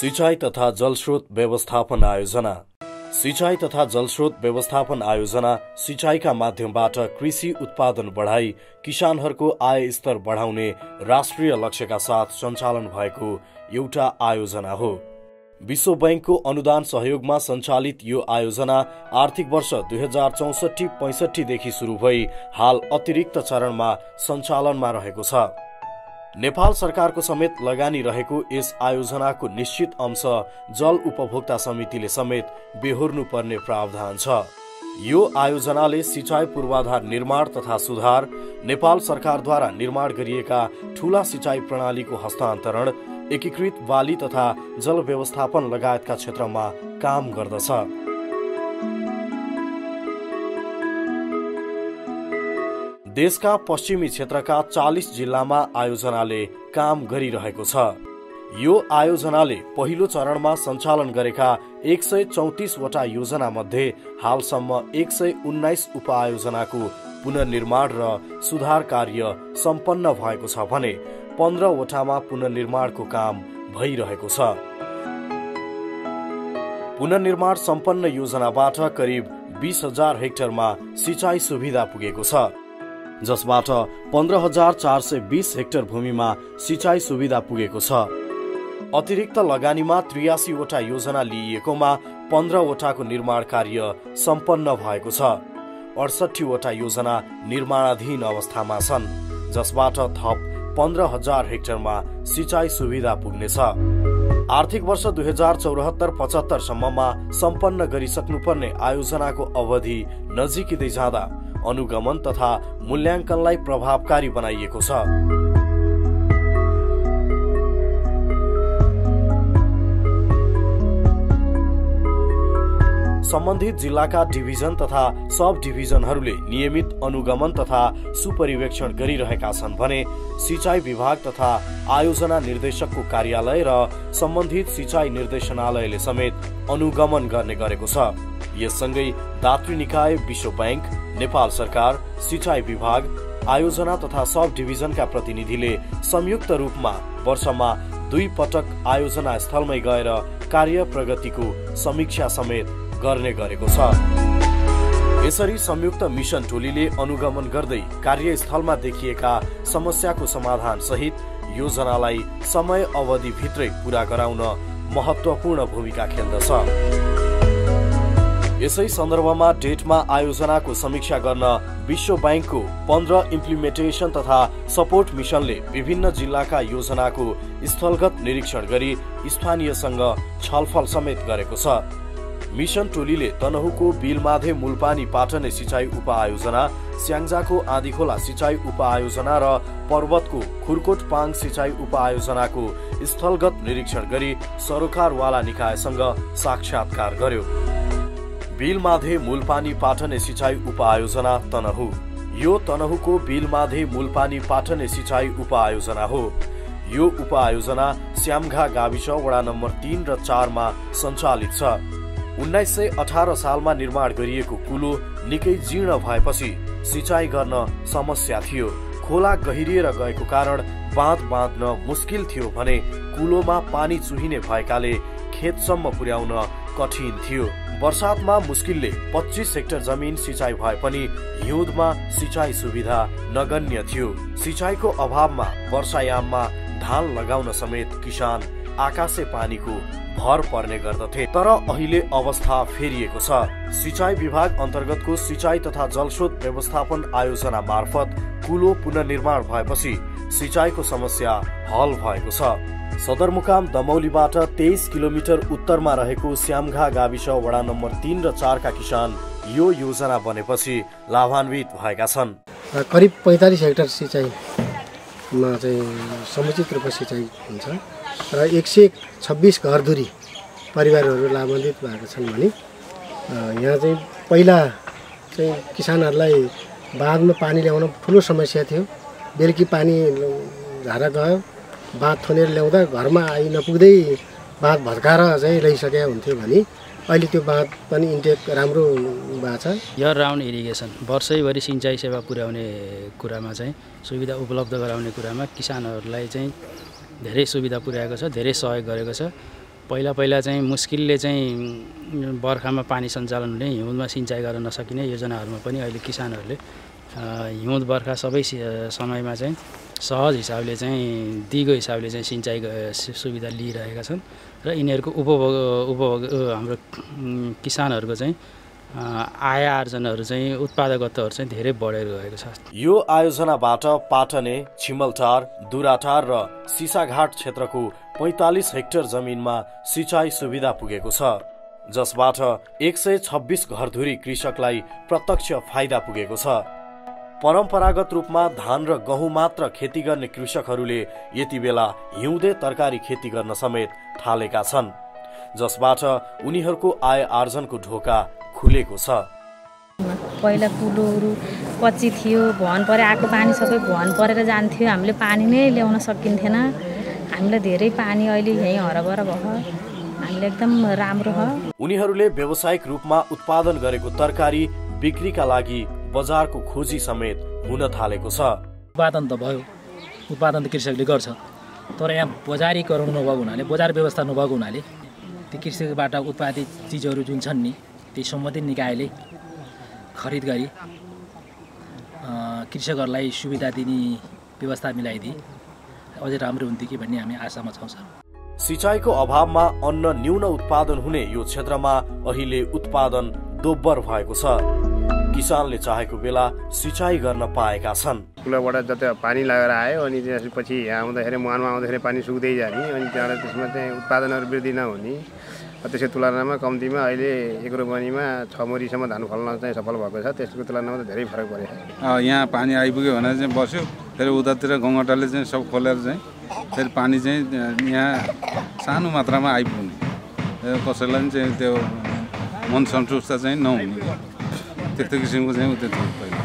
सिंचाई तथा जलस्रोत व्यवस्थापन आयोजना। सिंचाई तथा जलस्रोत व्यवस्थापन आयोजना सिंचाईका माध्यमबाट कृषि उत्पादन बढाई किसानहरूको आय स्तर बढाउने राष्ट्रिय लक्ष्यका साथ सञ्चालन भएको एउटा आयोजना हो। विश्व बैंकको अनुदान सहयोगमा सञ्चालित यो आयोजना आर्थिक वर्ष दुई हजार चौसठी पैसठीदेखि सुरु भई हाल अतिरिक्त चरणमा सञ्चालनमा रहेको छ। नेपाल सरकारको समेत लगानी रहेको यस आयोजनाको निश्चित अंश जल उपभोक्ता समितिले समेत बेहोर्नु पर्ने प्रावधान छ। यो आयोजनाले सिंचाई पूर्वाधार निर्माण तथा सुधार नेपाल सरकारद्वारा निर्माण गरिएका ठूला सिंचाई प्रणालीको हस्तान्तरण एकीकृत बाली तथा जल व्यवस्थापन लगायतका क्षेत्रमा काम गर्दछ। देशका पश्चिमी क्षेत्रका चालिस जिल्लामा आयोजनाले काम गरिरहेको छ। यो आयोजनाले पहिलो चरणमा सञ्चालन गरेका एक सय चौतिसवटा योजना मध्ये हालसम्म एक सय उन्नाइस उपआयोजनाको पुनर्निर्माण र सुधार कार्य सम्पन्न भएको छ भने पन्ध्रवटामा पुनर्निर्माणको काम भइरहेको छ। पुनर्निर्माण सम्पन्न योजनाबाट करिब बिस हजार हेक्टरमा सिंचाई सुविधा पुगेको छ। जसबाट पन्ध्र हजार चार सय बिस हेक्टर भूमिमा सिंचाई सुविधा पुगेको छ। अतिरिक्त लगानीमा त्रियासीवटा योजना लिइएकोमा पन्ध्रवटाको निर्माण कार्य सम्पन्न भएको छ। अडसठीवटा योजना निर्माणाधीन अवस्थामा छन् जसबाट थप पन्ध्र हजार हेक्टरमा सिंचाई सुविधा पुग्नेछ। आर्थिक वर्ष दुई हजार चौरात्तर पचहत्तरसम्ममा सम्पन्न गरिसक्नुपर्ने आयोजनाको अवधि नजिकिँदै जाँदा अनुगमन तथा मूल्याङ्कनलाई प्रभावकारी बनाइएको छ। सम्बन्धित जिल्लाका डिभिजन तथा सब डिभिजनहरूले नियमित अनुगमन तथा सुपरिवेक्षण गरिरहेका छन् भने सिंचाई विभाग तथा आयोजना निर्देशकको कार्यालय र सम्बन्धित सिंचाई निर्देशनालयले समेत अनुगमन गर्ने गरेको छ। यससँगै दात्री निकाय विश्व ब्याङ्क नेपाल सरकार सिंचाई विभाग आयोजना तथा सब डिभिजनका प्रतिनिधिले संयुक्त रूपमा वर्षमा दुई पटक आयोजना स्थलमै गएर कार्य प्रगतिको समीक्षा समेत गर्ने गरेको छ। यसरी संयुक्त मिशन टोलीले अनुगमन गर्दै कार्यस्थलमा देखिएका समस्याको समाधान सहित योजनालाई समय अवधिभित्रै पूरा गराउन महत्वपूर्ण भूमिका खेल्दछ। यसै सन्दर्भमा डेटमा आयोजनाको समीक्षा गर्न विश्व ब्याङ्कको पन्ध्र इम्प्लिमेन्टेसन तथा सपोर्ट मिसनले विभिन्न जिल्लाका योजनाको स्थलगत निरीक्षण गरी स्थानीयसँग छलफल समेत गरेको छ। मिसन टोलीले तनहुको बिलमाधे मुलपानी पाटने सिंचाई उपआयोजना स्याङ्जाको आँधीखोला सिंचाई उपआयोजना र पर्वतको खुरकोट पाङ सिंचाई उपआयोजनाको स्थलगत निरीक्षण गरी सरोकारवाला निकायसँग साक्षात्कार गर्यो। बिलमाधे मूलपानी पाटने सिंचाई उपआयोजना तनहु। यो तनहुको बिलमाधे मूलपानी पाटने सिंचाई उपआयोजना हो। यो उपआयोजना श्यामघा गाविस वडा नम्बर तीन र चारमा सञ्चालित छ। उन्नाइस सय अठार सालमा निर्माण गरिएको कुलो निकै जीर्ण भएपछि सिंचाई गर्न समस्या थियो। खोला गहिरिएर गएको कारण बाँध बाँध्न मुस्किल थियो भने कुलोमा पानी चुहिने भएकाले खेतसम्म पुर्याउन कठिन थियो। वर्षातमा मुस्किलले पच्चिस हेक्टर जमिन सिंचाई भए पनि हिउँदमा सिंचाई सुविधा नगण्य थियो। सिंचाईको अभावमा वर्षायाममा धान लगाउन समेत किसान आकाशे पानीको भर पर्ने गर्दथे। तर अहिले अवस्था फेरिएको छ। सिंचाई विभाग अन्तर्गतको सिंचाई तथा जलस्रोत व्यवस्थापन आयोजना मार्फत कुलो पुनर्निर्माण भएपछि सिंचाईको समस्या हल भएको छ। सदरमुकाम दमौलीबाट तेइस किलोमिटर उत्तरमा रहेको श्यामघा गाविस वडा नम्बर तिन र चारका किसान यो योजना बनेपछि लाभान्वित भएका छन्। करिब पैँतालिस हेक्टर सिँचाइमा चाहिँ समुचित रूपमा सिँचाइ हुन्छ र एक सय छब्बिस घरधुरी परिवारहरू लाभान्वित भएका छन् भने यहाँ चाहिँ पहिला चाहिँ किसानहरूलाई बाँधमा पानी ल्याउन ठुलो समस्या थियो। बेलुकी पानी झारा गयो बाँध थोनेर ल्याउँदा घरमा आइ नपुग्दै बाँध भत्काएर चाहिँ ल्याइसकेका हुन्थ्यो भने अहिले त्यो बाँध पनि इन्टेक राम्रो भएको छ। यर राउन्ड इरिगेसन वर्षैभरि सिँचाइ सेवा पुर्याउने कुरामा चाहिँ सुविधा उपलब्ध गराउने कुरामा किसानहरूलाई चाहिँ धेरै सुविधा पुर्याएको छ धेरै सहयोग गरेको छ। पहिला पहिला चाहिँ मुस्किलले चाहिँ बर्खामा पानी सञ्चालन हुने हिउँदमा सिँचाइ गर्न नसकिने योजनाहरूमा पनि अहिले किसानहरूले हिउँद बर्खा सबै समयमा चाहिँ सहज हिसाबले चाहिँ दिगो हिसाबले चाहिँ सिँचाइ ग- सु- सुविधा लिइरहेका छन् र यिनीहरूको उपभोग उपभोग हाम्रो किसानहरूको चाहिँ आय आर्जनहरू चाहिँ उत्पादकत्वहरू चाहिँ धेरै बढेर गएको छ। यो आयोजनाबाट पाटने छिमलटार दुराटार र सिसाघाट क्षेत्रको पैँतालिस हेक्टर जमिनमा सिँचाइ सुविधा पुगेको छ जसबाट एक सय छब्बिस घरधुरी कृषकलाई प्रत्यक्ष फाइदा पुगेको छ। परम्परागत रूपमा धान र गहुँ मात्र खेती गर्ने कृषकहरूले यति बेला हिउँदे तरकारी खेती गर्न समेत थालेका छन् जसबाट उनीहरूको आय आर्जनको ढोका खुलेको छ। पहिला कुलोहरू कच्ची थियो भुवन परे आएको पानी सबै भुवन परेर जान्थ्यो। हामीले पानी नै ल्याउन सकिन्थेन। हामीलाई धेरै पानी अहिले यहीँ हरबर भयो। हामीले एकदम राम्रो भयो उनीहरूले व्यावसायिक रूपमा उत्पादन गरेको तरकारी बिक्रीका लागि बजारको खोजी समेत हुन थालेको छ। उत्पादन त भयो। उत्पादन त कृषकले गर्छ। तर यहाँ बजारीकरण नभएको हुनाले बजार व्यवस्था नभएको हुनाले त्यो कृषकबाट उत्पादित चिजहरू जुन छन् नि ती सम्बन्धित निकायले खरिद गरी कृषकहरूलाई सुविधा दिने व्यवस्था मिलाइदिए। अझै राम्रो हुन्थ्यो कि भन्ने हामी आशामा छौँ सर। सिँचाइको अभावमा अन्न न्यून उत्पादन हुने यो क्षेत्रमा अहिले उत्पादन दोब्बर भएको छ। किसानले चाहेको बेला सिँचाइ गर्न पाएका छन्। कुलोबाट जति पानी लगेर आयो अनि त्यसपछि यहाँ आउँदाखेरि मुहानमा आउँदाखेरि पानी सुक्दै जाने अनि त्यहाँबाट त्यसमा चाहिँ उत्पादनहरू वृद्धि नहुने। त्यसको तुलनामा कम्तीमा अहिले एक रोपनीमा छ मुरीसम्म धान फल्न चाहिँ सफल भएको छ। त्यसको तुलनामा त धेरै फरक परेको छ अँ, यहाँ पानी आइपुग्यो भने चाहिँ बस्यो। फेरि उतातिर गङ्गटाले चाहिँ सब खोलेर चाहिँ फेरि पानी चाहिँ यहाँ सानो मात्रामा आइपुग्ने। कसैलाई पनि चाहिँ त्यो मन सन्तुष्ट चाहिँ नहुने। त्यस्तो किसिमको चाहिँ उत्यो थियो पहिला।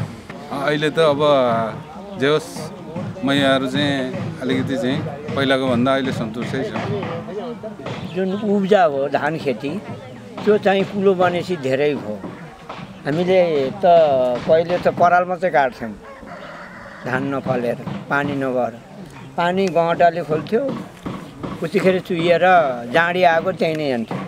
अहिले त अब जे होस् मैयाहरू चाहिँ अलिकति चाहिँ पहिलाको भन्दा अहिले सन्तुष्टै छ। जुन उब्जा हो धान खेती त्यो चाहिँ कुलो बनेपछि धेरै भयो। हामीले त पहिले त परालमा चाहिँ काट्थ्यौँ धान नफलेर पानी नभएर। पानी गहटाले खोल्थ्यो उतिखेर चुहिएर जाँडी आएको त्यहीँ नै जान्थ्यो।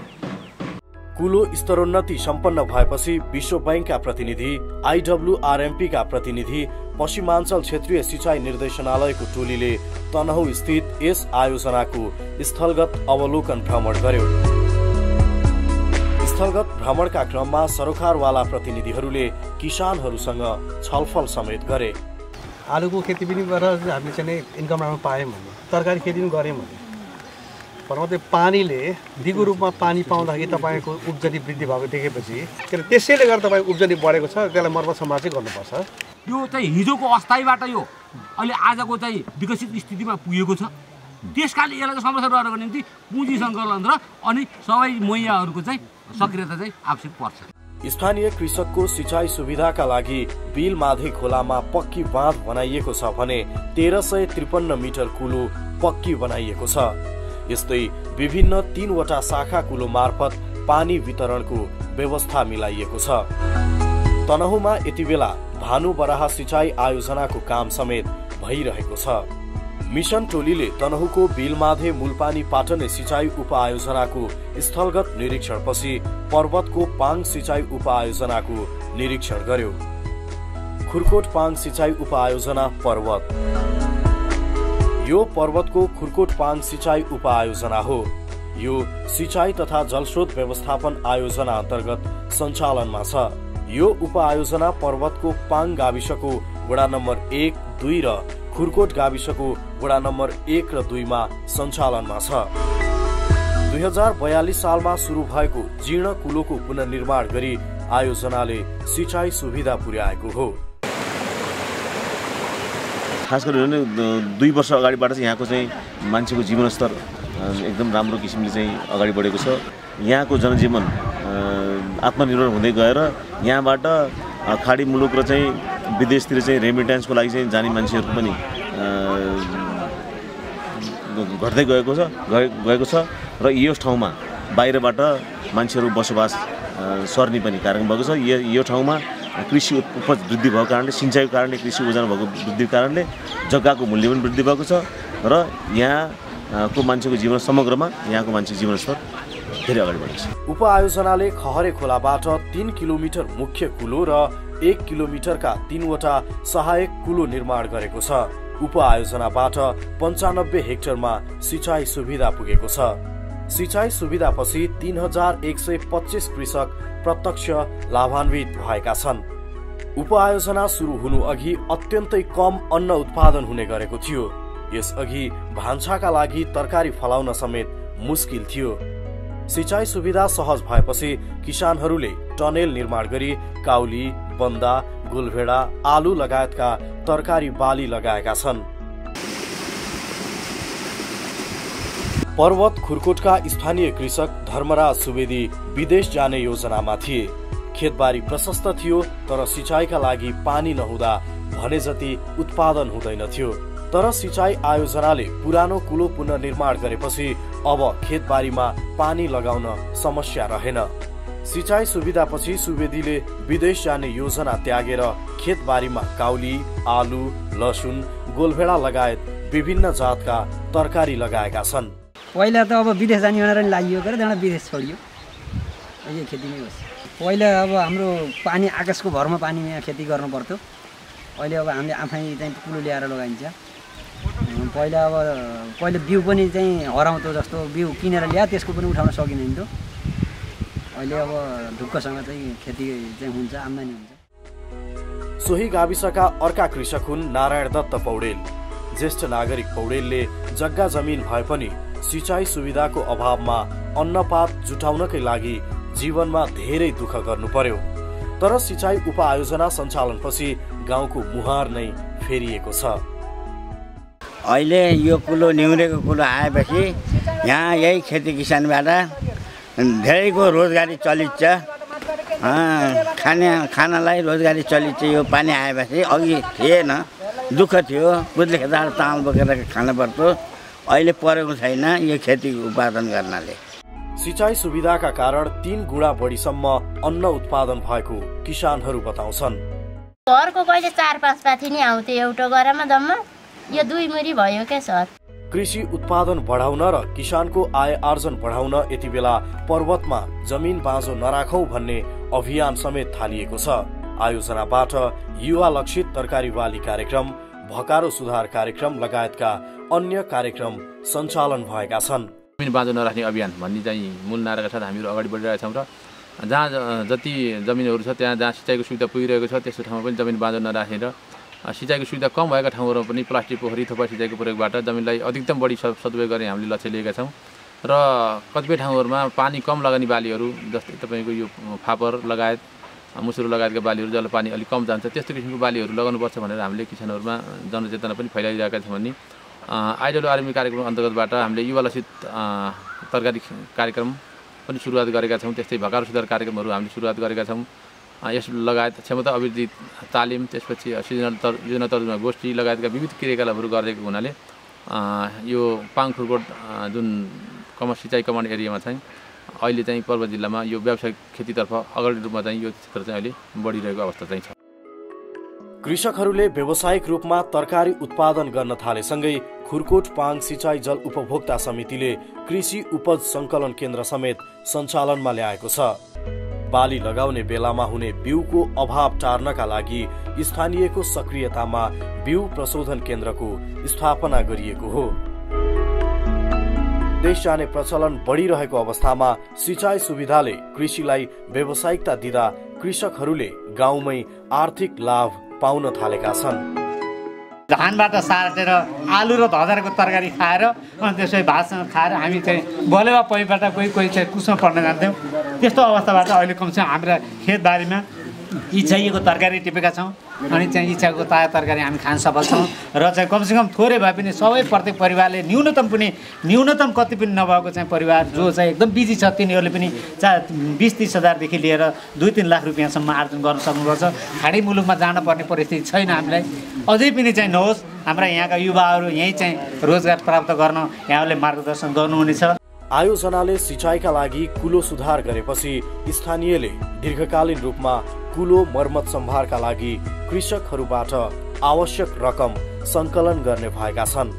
कुलो स्तरोन्नति सम्पन्न भएपछि विश्व बैंकका प्रतिनिधि आइडब्ल्युआरएमपी का प्रतिनिधि पश्चिमाञ्चल क्षेत्रीय सिंचाई निर्देशनालयको टोलीले तनहु स्थित यस आयोजनाको स्थलगत अवलोकन भ्रमण गर्यो। स्थलगत भ्रमणका क्रममा सरोकारवाला प्रतिनिधिहरूले किसानहरूसँग छलफल समेत गरे। आलुको खेती पनि गरेर हामीले चाहिँ इन्कम राम्रो पायौँ भने तरकारी खेती पनि गऱ्यौँ भने भनौँ त्यो पानीले दिगो रूपमा पानी पाउँदाखेरि तपाईँको उब्जनी वृद्धि भएको देखेपछि के अरे त्यसैले गर्दा तपाईँको उब्जनी बढेको छ त्यसलाई मर्मत समाज चाहिँ गर्नुपर्छ। यो चाहिँ हिजोको अस्थायीबाट यो अहिले आजको चाहिँ विकसित स्थितिमा पुगेको छ। त्यस कारणले यसलाई समस्या गर्नको निम्ति पुँजी सङ्कलन र अनि सबै मैयाहरूको चाहिँ सक्रियता चाहिँ आवश्यक पर्छ। स्थानीय कृषकको सिंचाइ सुविधाका लागि बिल माधे खोलामा पक्की बाँध बनाइएको छ भने तेह्र सय त्रिपन्न मिटर कुलो पक्की बनाइएको छ। यस्तै विभिन्न तीनवटा शाखा कुलो मार्फत पानी वितरणको व्यवस्था मिलाइएको छ। तनहुमा यति बेला भानु बराह सिंचाइ आयोजनाको काम समेत भइरहेको छ। मिशन टोलीले तनहुको बिलमाधे मुलपानी पाटने सिंचाइ उपआयोजनाको स्थलगत निरीक्षणपछि पर्वतको पाङ सिंचाइ उपआयोजनाको निरीक्षण गर्यो। खुरकोट पाङ सिंचाइ उपआयोजना पर्वत। यो पर्वतको खुरकोट पाङ सिंचाइ उपआयोजना हो। यो सिंचाइ तथा जलस्रोत व्यवस्थापन आयोजना अन्तर्गत सञ्चालनमा छ। यो उपआयोजना पर्वतको पाङ गाविसको वडा नम्बर एक दुई र खुरकोट गाविसको वडा नम्बर एक र दुईमा सञ्चालनमा छ। दुई हजार बयालिस सालमा सुरु भएको जीर्ण कुलोको पुनर्निर्माण गरी आयोजनाले सिंचाइ सुविधा पुर्याएको हो। खास गरेर दुई वर्ष अगाडिबाट चाहिँ यहाँको चाहिँ मान्छेको जीवनस्तर एकदम राम्रो किसिमले चाहिँ अगाडि बढेको छ। यहाँको जनजीवन आत्मनिर्भर हुँदै गएर यहाँबाट खाडी मुलुक र चाहिँ विदेशतिर चाहिँ रेमिटेन्सको लागि चाहिँ जाने मान्छेहरू पनि घट्दै गएको छ गए- गएको छ र यस ठाउँमा बाहिरबाट मान्छेहरू बसोबास सर्ने पनि कारण भएको छ। यो यो ठाउँमा कृषि उप- उपज वृद्धि भएको कारणले सिँचाइको कारणले कृषि उब्जनी भएको वृद्धिको कारणले जग्गाको मूल्य पनि वृद्धि भएको छ र यहाँ को मान्छेको जीवन समग्रमा यहाँको मान्छेको जीवनस्तर धेरै अगाडि बढेको छ। उपआयोजनाले खहरे खोलाबाट तीन किलोमिटर मुख्य कुलो र एक किलोमिटरका तीनवटा सहायक कुलो निर्माण गरेको छ। उपआयोजनाबाट पन्चानब्बे हेक्टरमा सिँचाइ सुविधा पुगेको छ। सिँचाइ सुविधापछि तीन हजार एक सय पच्चिस कृषक प्रत्यक्ष लाभान्वित भएका छन्। उपआयोजना सुरु हुनु अघि अत्यन्तै कम अन्न उत्पादन हुने गरेको थियो। यसअघि भान्साका लागि तरकारी फलाउन समेत मुस्किल थियो। सिँचाइ सुविधा सहज भएपछि किसानहरूले टनेल निर्माण गरी काउली बन्दा गुलभेडा आलु लगायतका तरकारी बाली लगाएका छन्। पर्वत खुरकोटका स्थानीय कृषक धर्मराज सुवेदी विदेश जाने योजनामा थिए। खेतबारी प्रशस्त थियो तर सिँचाइका लागि पानी नहुँदा भने जति उत्पादन हुँदैनथ्यो तर सिँचाइ आयोजनाले पुरानो कुलो पुनर्निर्माण गरेपछि अब खेतबारीमा पानी लगाउन समस्या रहेन। सिँचाइ सुविधापछि सुवेदीले विदेश जाने योजना त्यागेर खेतबारीमा काउली आलु लसुन गोलभेडा लगायत विभिन्न जातका तरकारी लगाएका छन्। पहिला त अब विदेश जाने भनेर नि लागि गरेर त्यहाँबाट विदेश छोडियो। यही खेती नै होस्। पहिला अब हाम्रो पानी आकाशको भरमा पानीमा यहाँ खेती गर्नु पर्थ्यो। अहिले अब हामीले आफै चाहिँ कुलो ल्याएर लगाइन्छ। पहिला अब पहिला बिउ पनि चाहिँ हराउँथ्यो जस्तो। बिउ किनेर ल्या त्यसको पनि उठाउन सकिँदैन थियो। अहिले अब ढुक्कसँग चाहिँ खेती चाहिँ हुन्छ आम्दानी हुन्छ। सोही गाविसका अर्का कृषक हुन् नारायण दत्त पौडेल। ज्येष्ठ नागरिक पौडेलले जग्गा जमिन भए पनि सिँचाइ सुविधाको अभावमा अन्नपात जुटाउनकै लागि जीवनमा धेरै दुःख गर्नु पर्यो तर सिँचाइ उपआयोजना सञ्चालनपछि गाउँको मुहार नै फेरिएको छ। अहिले यो कुलो निहुरेको कुलो आएपछि यहाँ यही खेती किसानबाट धेरैको रोजगारी चलिन्छ। खाने खानालाई रोजगारी चलिन्छ। यो पानी आएपछि अघि थिएन दुःख थियो। कुद्ले खेताबाट चामल बोकेर खानु पर्थ्यो अहिले परेको छैन यो खेती उत्पादन गर्नाले। सिँचाइ सुविधाका कारण तीन गुणा बढीसम्म अन्न उत्पादन भएको किसानहरू बताउँछन्। घरको कहिले चार पाँच पाथी नै आउँथ्यो एउटा गरामा जम्मा यो दुई मुरी भयो क्या सर? कृषि उत्पादन बढाउन र किसानको आय आर्जन बढाउन यति बेला पर्वतमा जमिन बाँझो नराखौ भन्ने अभियान समेत थालिएको छ। आयोजनाबाट युवा लक्षित तरकारी बाली कार्यक्रम भकारो सुधार कार्यक्रम लगायतका अन्य कार्यक्रम सञ्चालन भएका छन्। जमिन बाँझो नराख्ने अभियान भन्ने चाहिँ मूल नाराका साथ हामीहरू अगाडि बढिरहेका छौँ र जहाँ जति जमिनहरू छ त्यहाँ जहाँ सिँचाइको सुविधा पुगिरहेको छ त्यस्तो ठाउँमा पनि जमिन बाँझो नराखेर सिँचाइको सुविधा कम भएका ठाउँहरूमा पनि प्लास्टिक पोखरी थोपा सिँचाइको प्रयोगबाट जमिनलाई अधिकतम बढी सदुपयोग गर्ने हामीले लक्ष्य लिएका छौँ। र कतिपय ठाउँहरूमा पानी कम लगाउने बालीहरू जस्तै तपाईँको यो फापर लगायत मुसुरो लगायतका बालीहरू जसलाई पानी अलिक कम जान्छ त्यस्तो किसिमको बालीहरू लगाउनुपर्छ भनेर हामीले किसानहरूमा जनचेतना पनि फैलाइरहेका छौँ भने आइडल आर्मी कार्यक्रम अन्तर्गतबाट हामीले युवा लक्षित तरकारी कार्यक्रम पनि सुरुवात गरेका छौँ। त्यस्तै भकार सुधार कार्यक्रमहरू हामीले सुरुवात गरेका छौँ। यस लगायत क्षमता अभिवृद्धि तालिम त्यसपछि सृजना तर योजना तर्जुमा गोष्ठी लगायतका विविध क्रियाकलापहरू गरेको हुनाले यो पाङखुरकोट जुन कम सिँचाइ कमान्ड एरियामा चाहिँ अहिले चाहिँ पर्वत जिल्लामा यो व्यावसायिक खेतीतर्फ अगाडि रूपमा चाहिँ यो क्षेत्र चाहिँ अहिले बढिरहेको अवस्था चाहिँ छ। कृषकहरूले व्यावसायिक रूपमा तरकारी उत्पादन गर्न थालेसँगै खुरकोट पाङ सिँचाइ जल उपभोक्ता समितिले कृषि उपज सङ्कलन केन्द्र समेत सञ्चालनमा ल्याएको छ। बाली लगाउने बेलामा हुने बिउको अभाव टार्नका लागि स्थानीयको सक्रियतामा बिउ प्रशोधन केन्द्रको स्थापना गरिएको हो। देश जाने प्रचलन बढिरहेको अवस्थामा सिँचाइ सुविधाले कृषिलाई व्यावसायिकता दिँदा कृषकहरूले गाउँमै आर्थिक लाभ पाउन थालेका छन्। धानबाट साटेर आलु र धजारको तरकारी खाएर अनि त्यसै भातसँग खाएर हामी चाहिँ बलेवा पैबाट कोही कोही चाहिँ कुसमा पढ्न जान्थ्यौँ। त्यस्तो अवस्थाबाट अहिले कमसेकम हाम्रा खेतबारीमा इच्छाइएको तरकारी टिपेका छौँ। अनि चाहिँ इच्छाको ताजा तरकारी हामी खान सफल छौँ। र चाहिँ कमसेकम थोरै भए पनि सबै प्रत्येक परिवारले न्यूनतम पनि न्यूनतम कति पनि नभएको चाहिँ परिवार जो चाहिँ एकदम बिजी छ तिनीहरूले पनि चा बिस तिस हजारदेखि लिएर दुई तिन लाख रुपियाँसम्म आर्जन गर्न सक्नुपर्छ। खाडी मुलुकमा जानुपर्ने परिस्थिति छैन हामीलाई। अझै पनि चाहिँ नहोस् हाम्रा यहाँका युवाहरू यहीँ चाहिँ रोजगार प्राप्त गर्न यहाँले मार्गदर्शन गर्नुहुनेछ। आयोजनाले सिँचाइका लागि कुलो सुधार गरेपछि स्थानीयले दीर्घकालीन रूपमा कुलो मर्मत सम्भारका लागि कृषकहरूबाट आवश्यक रकम सङ्कलन गर्ने भएका छन्।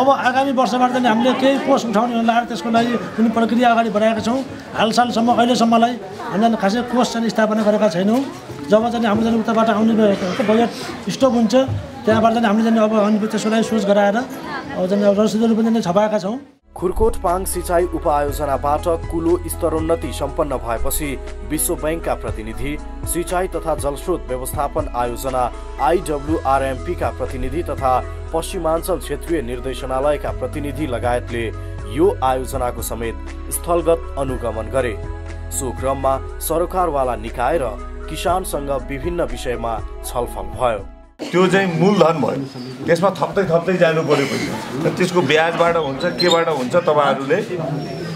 अब आगामी वर्षबाट चाहिँ हामीले केही कोष उठाउने लगाएर त्यसको लागि कुनै प्रक्रिया अगाडि बढाएका छौँ। हालसालसम्म अहिलेसम्मलाई हामीले खासै कोष चाहिँ स्थापना गरेका छैनौँ। जब चाहिँ हाम्रो चाहिँ उताबाट आउने बजेट स्टक हुन्छ। त्यहाँबाट चाहिँ हामीले चाहिँ अब त्यसको लागि सोच गराएर अब अब रसिदहरू पनि छपाएका छौँ। खुरकोट पाङ सिँचाइ उपआयोजनाबाट कुलो स्तरोन्नति सम्पन्न भएपछि विश्व ब्याङ्कका प्रतिनिधि सिँचाइ तथा जलस्रोत व्यवस्थापन आयोजना आइडब्लुआरएमपीका प्रतिनिधि तथा पश्चिमाञ्चल क्षेत्रीय निर्देशनालयका प्रतिनिधि लगायतले यो आयोजनाको समेत स्थलगत अनुगमन गरे। सो क्रममा सरकारवाला निकाय र किसानसँग विभिन्न विषयमा छलफल भयो। त्यो चाहिँ मूलधन भयो। त्यसमा थप्दै थप्दै जानु पऱ्यो पनि त्यसको ब्याजबाट हुन्छ केबाट हुन्छ तपाईँहरूले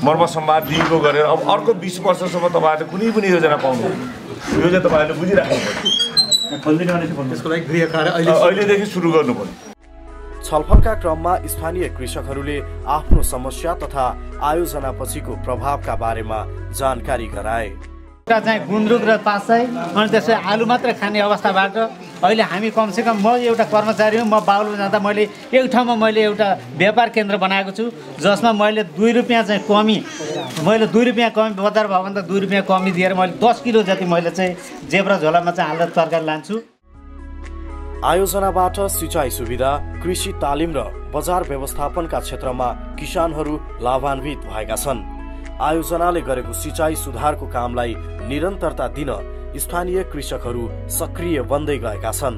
मर्म सम्वाद दिएको गरेर अब अर्को बिस वर्षसम्म तपाईँहरूले कुनै पनि योजना पाउनु यो चाहिँ तपाईँहरूले बुझिराख्नु पर्यो। अहिलेदेखि सुरु गर्नु पर्यो। छलफलका क्रममा स्थानीय कृषकहरूले आफ्नो समस्या तथा आयोजना पछिको प्रभावका बारेमा जानकारी गराए। एउटा चाहिँ गुन्द्रुक र पासै अनि त्यसै आलु मात्रै खाने अवस्थाबाट अहिले हामी कमसेकम म एउटा कर्मचारी हुँ म बाहुलमा जाँदा मैले एक ठाउँमा मैले एउटा व्यापार केन्द्र बनाएको छु जसमा मैले दुई रुपियाँ चाहिँ कमी मैले दुई रुपियाँ कमी बजार भयो भने त दुई रुपियाँ कमी दिएर मैले दस किलो जति मैले चाहिँ जेब्रा झोलामा चाहिँ हालेर तरकारी लान्छु। आयोजनाबाट सिँचाइ सुविधा कृषि तालिम र बजार व्यवस्थापनका क्षेत्रमा किसानहरू लाभान्वित भएका छन्। आयोजनाले गरेको सिँचाइ सुधारको कामलाई निरन्तरता दिन स्थानीय कृषकहरू सक्रिय बन्दै गएका छन्।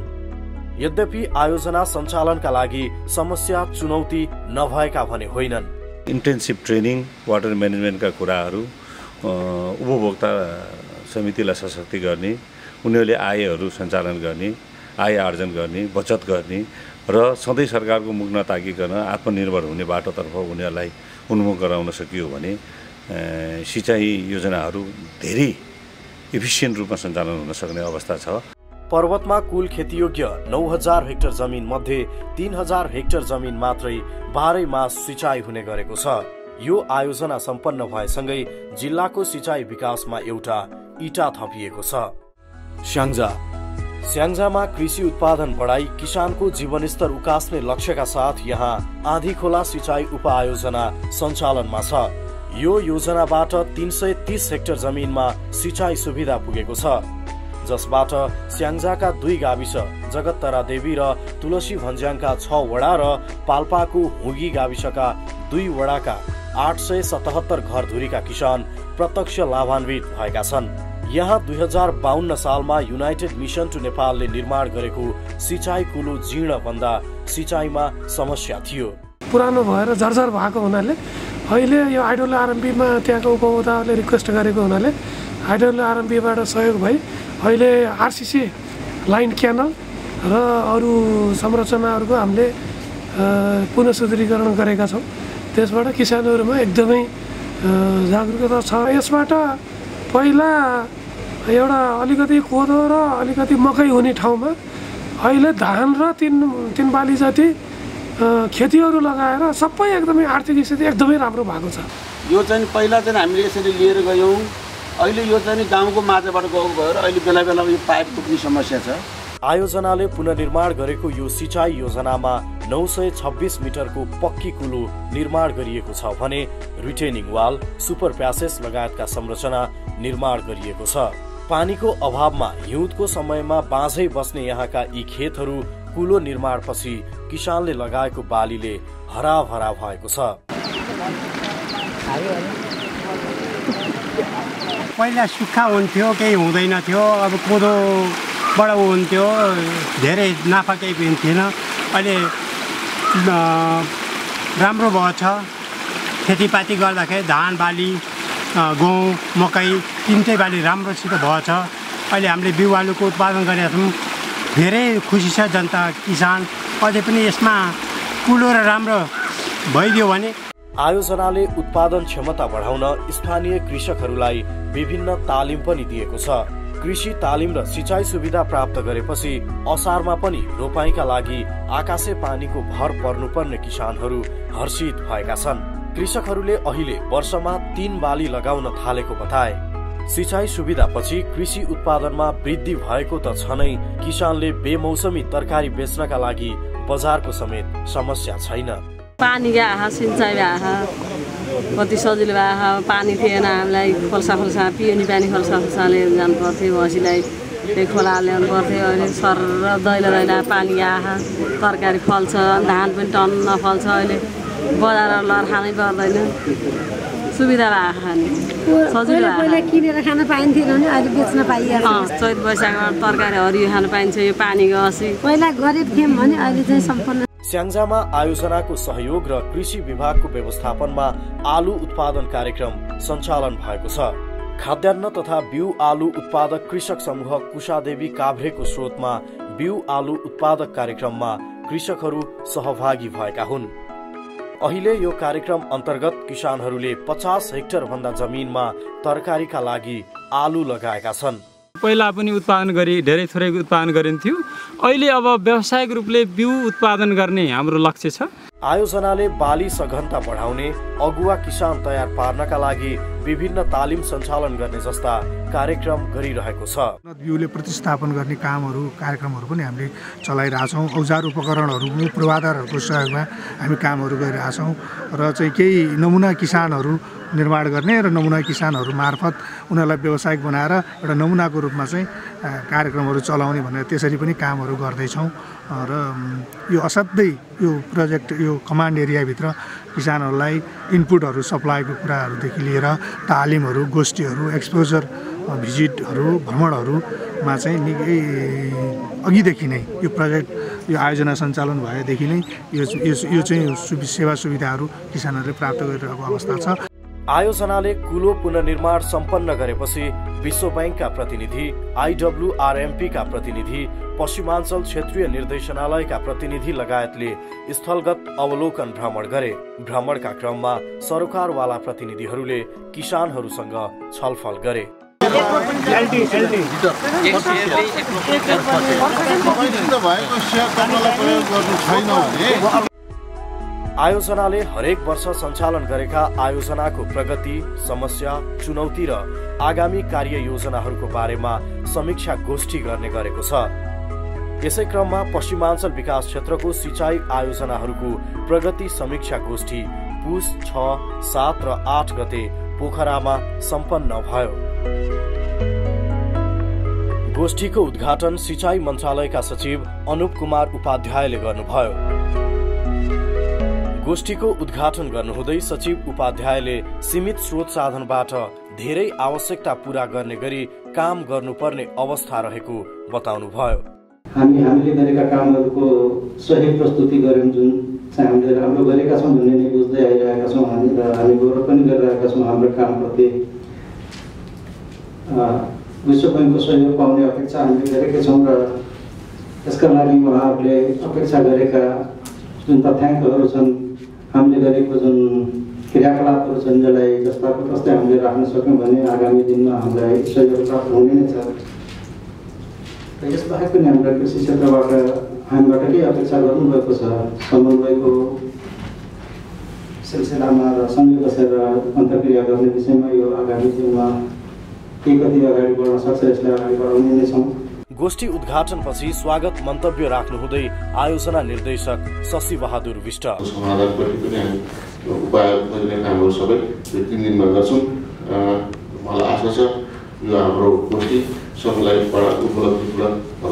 यद्यपि आयोजना सञ्चालनका लागि समस्या चुनौती नभएका भने होइनन्। इन्टेन्सिभ ट्रेनिङ वाटर म्यानेजमेन्टका कुराहरू उपभोक्ता समितिलाई सशक्ति गर्ने उनीहरूले आयहरू सञ्चालन गर्ने आय आर्जन गर्ने बचत गर्ने र सधैँ सरकारको मुख नताकिकन आत्मनिर्भर हुने बाटोतर्फ उनीहरूलाई उन्मुख गराउन सकियो भने सिँचाइ योजनाहरू धेरै इफिसियन्ट रूपमा सञ्चालन हुन सक्ने अवस्था छ। पर्वतमा कुल खेतीयोग्य नौ हजार हेक्टर जमिन मध्ये तीन हजार हेक्टर जमिन मात्रै बाह्रै मास सिँचाइ हुने गरेको छ। यो आयोजना सम्पन्न भएसँगै जिल्लाको सिँचाइ विकासमा एउटा इटा थपिएको छ। स्याङ्जा। स्याङ्जामा कृषि उत्पादन बढाई किसानको जीवनस्तर उकास्ने लक्ष्यका साथ यहाँ आधी खोला सिँचाइ उपआयोजना सञ्चालनमा छ। यो योजनाबाट तिन सय तिस हेक्टर जमिनमा सिँचाइ सुविधा पुगेको छ। जसबाट स्याङ्जाका दुई गाविस जगततरा देवी र तुलसी भन्ज्याङका छ वडा र पाल्पाको हुगी गाविसका दुई वडाका आठ सय सतहत्तर घरधुरीका किसान प्रत्यक्ष लाभान्वित भएका छन्। यहाँ दुई हजार बाहन्न सालमा युनाइटेड मिसन टु नेपालले निर्माण गरेको सिँचाइ कुलो जीर्ण भन्दा सिँचाइमा समस्या थियो। पुरानो भएर झरझर भएको हुनाले अहिले यो आइडोल आरएमपीमा त्यहाँको उपभोक्ताहरूले रिक्वेस्ट गरेको हुनाले आइडोल आरएमपीबाट सहयोग भई अहिले आरसिसी लाइन क्यानल र अरू संरचनाहरूको हामीले पुनः सुदृढीकरण गरेका छौँ। त्यसबाट किसानहरूमा एकदमै जागरुकता छ। यसबाट पहिला एउटा अलिकति कोदो र अलिकति मकै हुने ठाउँमा अहिले धान र तिन तिन बाली जति खेतीहरू लगाएर सबै एकदमै आर्थिक स्थिति एकदमै राम्रो भएको छ। यो चाहिँ पहिला चाहिँ हामीले यसरी लिएर गयौँ। अहिले यो चाहिँ गाउँको माझबाट गएको भएर अहिले बेला बेलामा यो पाइप पुग्ने समस्या छ। आयोजनाले पुनर्निर्माण गरेको यो सिँचाइ योजनामा नौ सय छब्बिस मिटरको पक्की कुलो निर्माण गरिएको छ भने रिटेनिङ वाल सुपर प्यासेस लगायतका संरचना निर्माण गरिएको छ। पानीको अभावमा हिउँदको समयमा बाँझै बस्ने यहाँका यी खेतहरू कुलो निर्माणपछि किसानले लगाएको बालीले हराभरा भएको छ। पहिला सुक्खा हुन्थ्यो केही हुँदैन थियो अब कोदोबाट हुन्थ्यो धेरै नाफा केही थिएन। अहिले राम्रो भएछ खेतीपाती गर्दाखेरि धान बाली गहुँ मकै तिनटै बाली राम्रोसित भएछ अहिले हामीले बिउ आलुको उत्पादन गरेका छौँ। धेरै खुसी छ जनता किसान। अझै पनि यसमा कुलो र राम्रो भइदियो भने आयोजनाले उत्पादन क्षमता बढाउन स्थानीय कृषकहरूलाई विभिन्न तालिम पनि दिएको छ। कृषि तालिम र सिँचाइ सुविधा प्राप्त गरेपछि असारमा पनि रोपाईका लागि आकाशे पानीको भर पर्नुपर्ने किसानहरू हर्षित भएका छन्। कृषकहरूले अहिले वर्षमा तीन बाली लगाउन थालेको बताए। सिँचाइ सुविधापछि कृषि उत्पादनमा वृद्धि भएको त छ नै किसानले बेमौसमी तरकारी बेच्नका लागि बजारको समेत समस्या छैन। पानी आहा सिँचाइ कति सजिलो आहा पानी थिएन हामीलाई खोल्सा खोल्सा पिउने पानी खोल्सा खोल्सा लिएर जानु पर्थ्यो भैँसीलाई त्यही खोला ल्याउनु पर्थ्यो। अहिले सर दैलो दैला पानी आहा तरकारी फल्छ धान पनि टन्न फल्छ। अहिले बजारहरू लगेर खानै पर्दैन। सुविधा भएको खाने सजिलो पहिला किनेर खान पाइन्थेन भने अहिले बेच्न पाइहाल्छ अँ, चैत वैशाखमा तरकारी हरियो खान पाइन्छ यो पानीको असी पहिला गरिब थियौँ भने अहिले चाहिँ सम्पन्न स्याङ्जामा आयोजनाको सहयोग र कृषि विभागको व्यवस्थापनमा आलु उत्पादन कार्यक्रम सञ्चालन भएको छ खाद्यान्न तथा बिउ आलु उत्पादक कृषक समूह कुशादेवी काभ्रेको स्रोतमा बिउ आलु उत्पादक कार्यक्रममा कृषकहरू सहभागी भएका हुन् अहिले यो कार्यक्रम अन्तर्गत किसानहरूले पचास हेक्टर भन्दा जमिनमा तरकारीका लागि आलु लगाएका छन्। पहिला पनि उत्पादन गरी धेरै थोरै उत्पादन गरिन्थ्यो। अहिले अब व्यावसायिक रूपले बिउ उत्पादन गर्ने हाम्रो लक्ष्य छ। आयोजनाले बाली सघनता बढाउने अगुवा किसान तयार पार्नका लागि विभिन्न तालिम सञ्चालन गर्ने जस्ता कार्यक्रम गरिरहेको छ। बिउले प्रतिस्थापन गर्ने कामहरू कार्यक्रमहरू पनि हामीले चलाइरहेछौँ। औजार उपकरणहरू पूर्वाधारहरूको सहयोगमा हामी कामहरू गरिरहेछौँ। र चाहिँ केही नमुना किसानहरू निर्माण गर्ने र नमुना किसानहरू मार्फत उनीहरूलाई व्यावसायिक बनाएर एउटा नमुनाको रूपमा चाहिँ कार्यक्रमहरू चलाउने भनेर त्यसरी पनि कामहरू गर्दैछौँ। र यो असाध्यै यो प्रोजेक्ट यो कमान्ड एरियाभित्र किसानहरूलाई इनपुटहरू सप्लाईको कुराहरूदेखि लिएर तालिमहरू गोष्ठीहरू एक्सपोजर भिजिटहरू भ्रमणहरूमा चाहिँ निकै अघिदेखि नै यो प्रोजेक्ट यो आयोजना सञ्चालन भएदेखि नै यो यो चाहिँ सुवि सेवा सुविधाहरू किसानहरूले प्राप्त गरिरहेको अवस्था छ। आयोजनाले कुलो पुनर्निर्माण सम्पन्न गरेपछि विश्व ब्याङ्कका प्रतिनिधि आइडब्लुआरएमपी का प्रतिनिधि पश्चिमाञ्चल क्षेत्रीय निर्देशनालयका प्रतिनिधि लगायतले स्थलगत अवलोकन भ्रमण गरे। भ्रमणका क्रममा सरोकारवाला प्रतिनिधिहरूले किसानहरूसँग छलफल गरे। आयोजनाले हरेक वर्ष सञ्चालन गरेका आयोजनाको प्रगति समस्या चुनौती र आगामी कार्य योजनाहरूको बारेमा समीक्षा गोष्ठी गर्ने गरेको छ। यसै क्रममा पश्चिमाञ्चल विकास क्षेत्रको सिँचाइ आयोजनाहरूको प्रगति समीक्षा गोष्ठी पुस छ सात र आठ गते पोखरामा सम्पन्न भयो। गोष्ठीको उद्घाटन सिँचाइ मन्त्रालयका सचिव अनुप कुमार उपाध्यायले गर्नुभयो। गोष्ठीको उद्घाटन गर्नुहुँदै सचिव उपाध्यायले सीमित स्रोत साधनबाट धेरै आवश्यकता पूरा गर्ने गरी काम गर्नुपर्ने अवस्था रहेको बताउनुभयो। हामी हामीले गरेका कामहरूको सही प्रस्तुति गऱ्यौँ जुन चाहिँ हामीले राम्रो गरेका छौँ भन्ने नै बुझ्दै आइरहेका छौँ हामी र हामी गौरव पनि गरिरहेका छौँ हाम्रो कामप्रति। विश्व ब्याङ्कको सहयोग पाउने अपेक्षा हामीले गरेकै छौँ र यसका लागि उहाँहरूले अपेक्षा गरेका जुन तथ्याङ्कहरू छन् हामीले गरेको जुन क्रियाकलापहरू छन् जसलाई जस्ताको तस्तै हामीले राख्न सक्यौँ भने आगामी दिनमा हामीलाई सहयोग प्राप्त हुने नै छ। यसबाहेक पनि हाम्रा कृषि क्षेत्रबाट हामीबाट के अपेक्षा गर्नुभएको छ? समन्वयको सिलसिलामा र सँगै बसेर अन्तर्क्रिया गर्ने विषयमा यो आगामी दिनमा के कति अगाडि बढ्न सक्छ यसलाई अगाडि बढाउने नै छौँ। गोष्ठी उद्घाटनपछि स्वागत मन्तव्य राख्नुहुँदै आयोजना निर्देशक शशि बहादुर विष्ट। समाधानपट्टि पनि हामी उपायहरू खोज्ने कामहरू सबै यो तिन दिनमा गर्छौँ। मलाई आशा छ यो हाम्रो गोष्ठी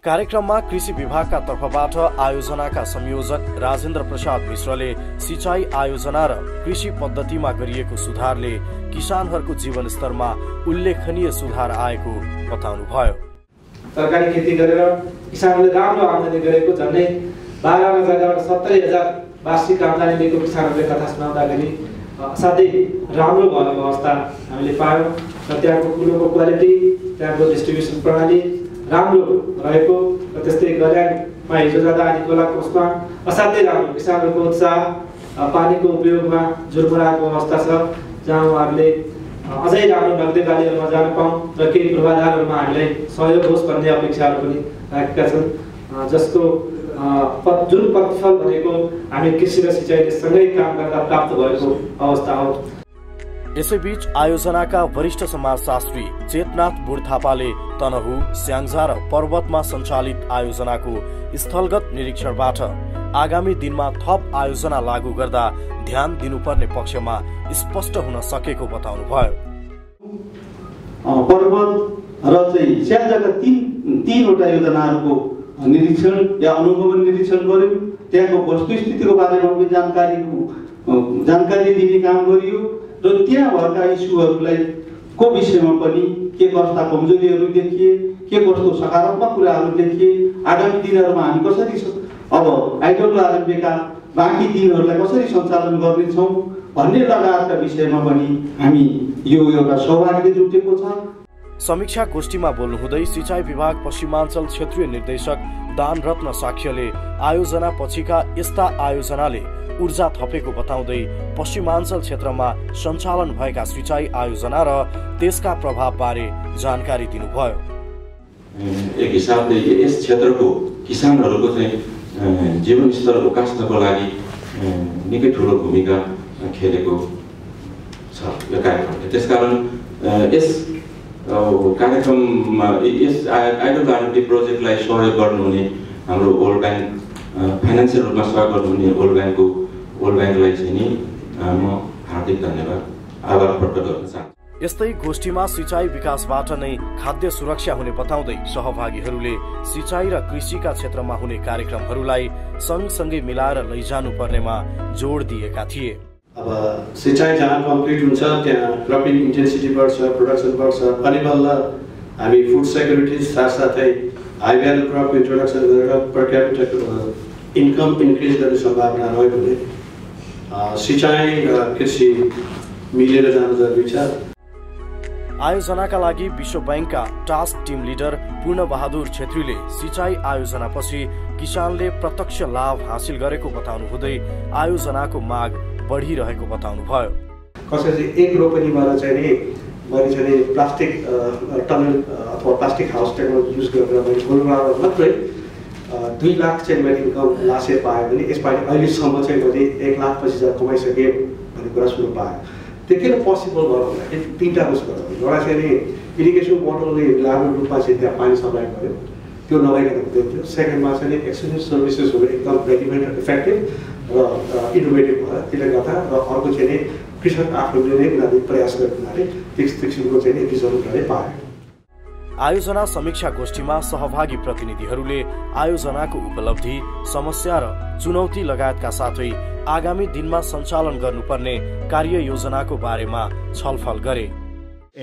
कार्यक्रममा कृषि विभागका तर्फबाट आयोजनाका संयोजक राजेन्द्र प्रसाद मिश्रले सिंचाइ आयोजना र कृषि पद्धतिमा गरिएको सुधारले किसानहरूको जीवन स्तरमा उल्लेखनीय सुधार आएको बताउनुभयो। तरकारी खेती गरेर किसानले राम्रो आम्दानी गरेको झन्डै बाह्र जग्गाबाट सत्तरी हजार वार्षिक आम्दानी दिएको किसानहरूले कथा सुनाउँदाखेरि असाध्यै राम्रो भएको अवस्था हामीले पायौँ। र त्यहाँको कुलोको क्वालिटी त्यहाँको डिस्ट्रिब्युसन प्रणाली राम्रो रहेको र त्यस्तै गल्याङमा हिजो जाँदा अनि खोलाको उसमा असाध्यै राम्रो किसानहरूको उत्साह पानीको उपयोगमा जुर्मुराएको अवस्था छ जहाँ उहाँहरूले अझै राम्रो नगदे बालीहरूमा जान पाऊँ र केही पूर्वाधारहरूमा हामीलाई सहयोग होस् भन्ने अपेक्षाहरू पनि राखेका छन्। जसको जुन प्रतिफल भनेको हामी कृषि र सिँचाइले सँगै काम गर्दा प्राप्त भएको अवस्था हो। यसैबीच आयोजनाका वरिष्ठ समाजशास्त्री चेतनाथ बुढथापाले तनहु स्याङ्जा र पर्वतमा सञ्चालित आयोजनाको स्थलगत निरीक्षणबाट आगामी दिनमा थप आयोजना लागू गर्दा ध्यान दिनुपर्ने पक्षमा स्पष्ट हुन सकेको बताउनुभयो। पर्वत र चाहिँ स्यालजाका तिन तिनवटा योजनाहरूको निरीक्षण या अनुगमन निरीक्षण गऱ्यौँ। त्यहाँको वस्तुस्थितिको बारेमा पनि जानकारीको अ, जानकारी दिने काम गरियो। र त्यहाँ भएका इस्युहरूलाई को विषयमा पनि के कस्ता कमजोरीहरू देखिए के कस्तो सकारात्मक कुराहरू देखिए आगामी दिनहरूमा हामी कसरी अब आइडब्लुआरएमबीका बाँकी दिनहरूलाई कसरी सञ्चालन गर्नेछौँ भन्ने लगायतका विषयमा पनि हामी यो एउटा सौभाग्य जुटेको छ। समीक्षा गोष्ठीमा बोल्नुहुँदै सिंचाइ विभाग पश्चिमाञ्चल क्षेत्रीय निर्देशक दान रत्न साक्यले आयोजना पछिका यस्ता आयोजनाले ऊर्जा थपेको बताउँदै पश्चिमाञ्चल क्षेत्रमा सञ्चालन भएका सिंचाइ आयोजना र त्यसका प्रभावबारे जानकारी दिनुभयो। एक हिसाबले यस क्षेत्रको किसानहरूको चाहिँ जीवनस्तर उकास्नको लागि निकै ठुलो भूमिका खेलेको छ यो कार्यक्रमले। त्यसकारण यस कार्यक्रममा यस आइडल प्रोजेक्टलाई सहयोग गर्नुहुने हाम्रो वर्ल्ड ब्याङ्क फाइनेन्सियल रूपमा सहयोग गर्नुहुने वर्ल्ड ब्याङ्कको वर्ल्ड ब्याङ्कलाई चाहिँ नि म हार्दिक धन्यवाद आभार प्रकट गर्न चाहन्छु। यस्तै गोष्ठीमा सिंचाइ विकासबाट नै खाद्य सुरक्षा हुने बताउँदै सहभागीहरूले सिंचाइ र कृषिका क्षेत्रमा हुने कार्यक्रमहरूलाई सँगसँगै मिलाएर लैजानु पर्नेमा जोड दिएका थिए। अब सिँचाइ जहाँ कम्प्लिट हुन्छ त्यहाँ क्रपिङ इन्टेन्सिटी बढ्छ प्रोडक्सन बढ्छ अनि बल्ल हामी फुड सेक्युरिटी साथसाथै हाई भ्यालु क्रप इन्ट्रोडक्सन गरेर पर क्यापिटल इन्कम इन्क्रिज गर्ने सम्भावना रहेकोले अ, सिँचाइ र कृषि मिलेर जानु जरुरी छ। आयोजनाका लागि विश्व ब्याङ्कका टास्क टिम लिडर पूर्ण बहादुर छेत्रीले सिंचाइ आयोजनापछि किसानले प्रत्यक्ष लाभ हासिल गरेको बताउनु हुँदै आयोजनाको माग बढिरहेको बताउनुभयो कसैले एक रोपनीबाट चाहिँ नि मैले चाहिँ प्लास्टिक टनल अथवा प्लास्टिक हाउस टेक्नोलोजी युज गरेर मैले फुलबाट मात्रै दुई लाख चाहिँ मैले इन्कम लासे पाएँ भने यसपालि अहिलेसम्म चाहिँ मैले एक लाख पच्चिस हजार कमाइसकेँ भन्ने कुरा सुन्नु पाएँ त्यो किन पोसिबल भयो भन्दाखेरि तिनवटा कुछ गर्दा एउटा चाहिँ नि इरिगेसन मोटरले लागु रूपमा चाहिँ त्यहाँ पानी सप्लाई गर्यो। त्यो नभइकन हुँदैन थियो। सेकेन्डमा चाहिँ एक्सचेन्ज सर्भिसेसहरू एकदम रेडिमेड र इफेक्टिभ र इनोभेटिभ भयो त्यसले गर्दा र अर्को चाहिँ नि कृषक आफूले नै उनीहरूले प्रयास गर्ने हुनाले त्यस किसिमको चाहिँ नि रिजल्ट उनीहरूले पाए आयोजना समीक्षा गोष्ठीमा सहभागी प्रतिनिधिहरूले आयोजनाको उपलब्धि समस्या र चुनौती लगायतका साथै आगामी दिनमा सञ्चालन गर्नुपर्ने कार्य योजनाको बारेमा छलफल गरे।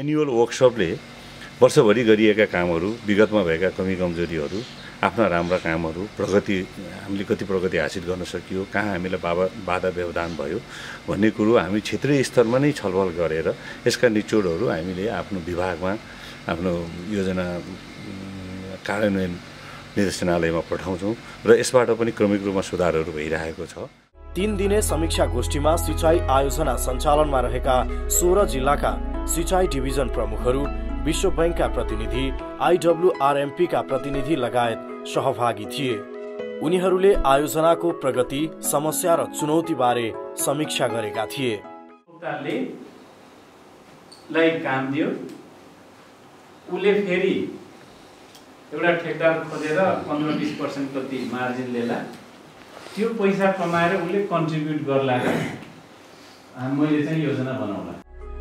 एनुअल वर्कसपले वर्षभरि गरिएका कामहरू विगतमा भएका कमी कमजोरीहरू आफ्ना राम्रा कामहरू प्रगति हामीले कति प्रगति हासिल गर्न सकियो कहाँ हामीलाई बाबा बाधा व्यवधान भयो भन्ने कुरो हामी क्षेत्रीय स्तरमा नै छलफल गरेर यसका निचोडहरू हामीले आफ्नो विभागमा आफ्नो योजना कार्यान्वयन निर्देशनालयमा पठाउँछौँ र यसबाट पनि क्रमिक रूपमा सुधारहरू भइरहेको छ। तीन दिने समीक्षा गोष्ठीमा सिंचाइ आयोजना सञ्चालनमा रहेका सोह्र जिल्लाका सिंचाइ डिभिजन प्रमुखहरू विश्व ब्याङ्कका प्रतिनिधि आइडब्लुआरएमपी का प्रतिनिधि लगायत सहभागी थिए। उनीहरूले आयोजनाको प्रगति समस्या र चुनौतीबारे समीक्षा गरेका थिए। काम दियो। उसले फेरि एउटा ठेकदार खोजेर पन्ध्र बिस पर्सेन्ट कति मार्जिन लिएला त्यो पैसा कमाएर उसले कन्ट्रिब्युट गर्ला। मैले चाहिँ योजना बनाउला।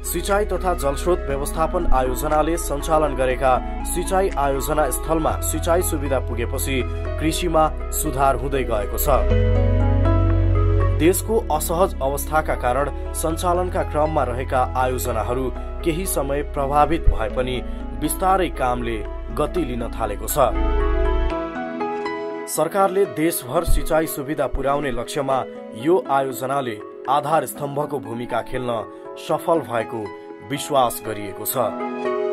सिंचाइ तथा जलस्रोत व्यवस्थापन आयोजनाले सञ्चालन गरेका सिंचाइ आयोजना स्थलमा सिंचाइ सुविधा पुगेपछि कृषिमा सुधार हुँदै गएको छ। देशको असहज अवस्थाका कारण सञ्चालनका क्रममा रहेका आयोजनाहरू केही समय प्रभावित भए पनि बिस्तारै कामले गति लिन थालेको छ। सरकारले देशभर सिंचाइ सुविधा पुर्याउने लक्ष्यमा यो आयोजनाले आधार स्तम्भको भूमिका खेल्न सफल भएको विश्वास गरिएको छ।